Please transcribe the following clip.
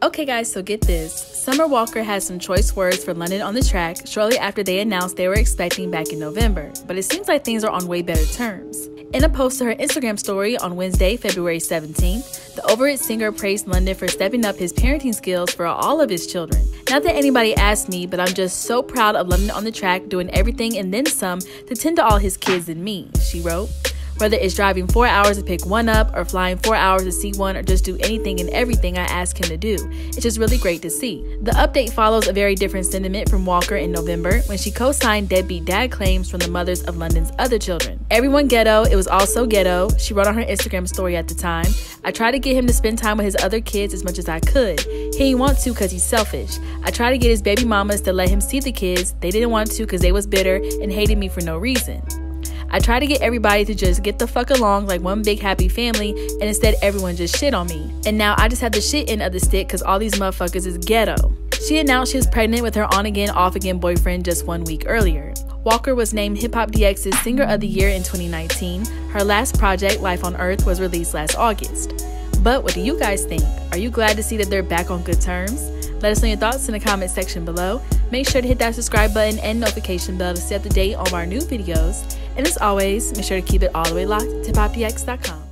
Okay, guys, so get this. Summer Walker had some choice words for London on the track shortly after they announced they were expecting back in November, but it seems like things are on way better terms. In a post to her Instagram story on Wednesday, February 17th, the Over It singer praised London for stepping up his parenting skills for all of his children. Not that anybody asked me, but I'm just so proud of London on the track doing everything and then some to tend to all his kids and me, she wrote. Whether it's driving four hours to pick one up, or flying four hours to see one, or just do anything and everything I ask him to do, it's just really great to see. The update follows a very different sentiment from Walker in November when she co signed deadbeat dad claims from the mothers of London's other children. Everyone ghetto, it was also ghetto, she wrote on her Instagram story at the time. I tried to get him to spend time with his other kids as much as I could. He didn't want to because he's selfish. I tried to get his baby mamas to let him see the kids. They didn't want to because they was bitter and hated me for no reason. I try to get everybody to just get the fuck along like one big happy family, and instead everyone just shit on me. And now I just have the shit end of the stick because all these motherfuckers is ghetto. She announced she was pregnant with her on again, off again boyfriend just one week earlier. Walker was named Hip Hop DX's Singer of the Year in 2019. Her last project, Life on Earth, was released last August. But what do you guys think? Are you glad to see that they're back on good terms? Let us know your thoughts in the comment section below. Make sure to hit that subscribe button and notification bell to stay up to date on our new videos. And as always, make sure to keep it all the way locked to hiphopdx.com.